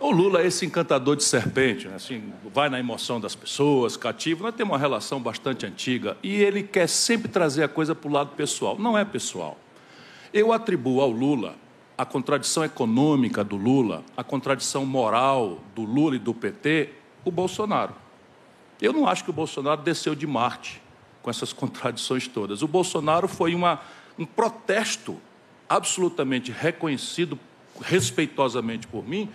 O Lula é esse encantador de serpente, né? assim, vai na emoção das pessoas, cativo. Nós temos uma relação bastante antiga e ele quer sempre trazer a coisa para o lado pessoal. Não é pessoal. Eu atribuo ao Lula a contradição econômica do Lula, a contradição moral do Lula e do PT, o Bolsonaro. Eu não acho que o Bolsonaro desceu de Marte com essas contradições todas. O Bolsonaro foi uma, um protesto absolutamente reconhecido respeitosamente por mim